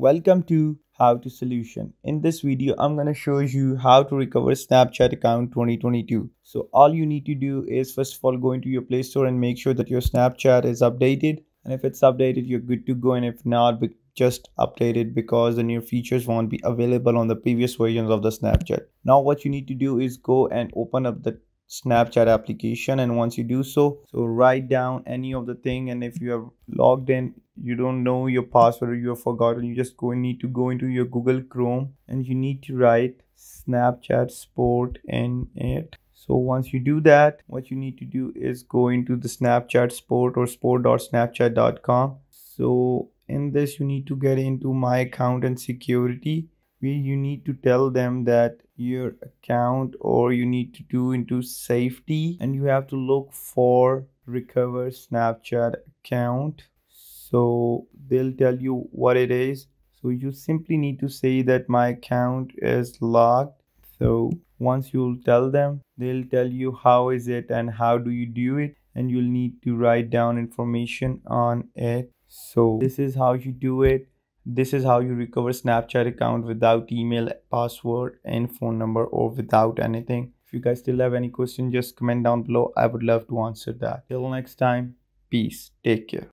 welcome to how to solution. In this video i'm going to show you how to recover snapchat account 2022 so all you need to do is first of all go into your play store and make sure that your snapchat is updated. And if it's updated you're good to go. And if not just update it because the new features won't be available on the previous versions of the snapchat. Now what you need to do is go and open up the snapchat application. And once you do so so write down any of the thing. And if you have logged in you don't know your password or you have forgotten you just go need to go into your google chrome and you need to write snapchat support in it so once you do that what you need to do is go into the snapchat support or support.snapchat.com so in this you need to get into my account and security where you need to tell them that your account or you need to do into safety and you have to look for recover snapchat account so they'll tell you what it is. So you simply need to say that my account is locked. So once you'll tell them they'll tell you how is it and how do you do it. And you'll need to write down information on it. So this is how you do it. This is how you recover snapchat account without email password and phone number or without anything. If you guys still have any question just comment down below. I would love to answer that. Till next time peace. Take care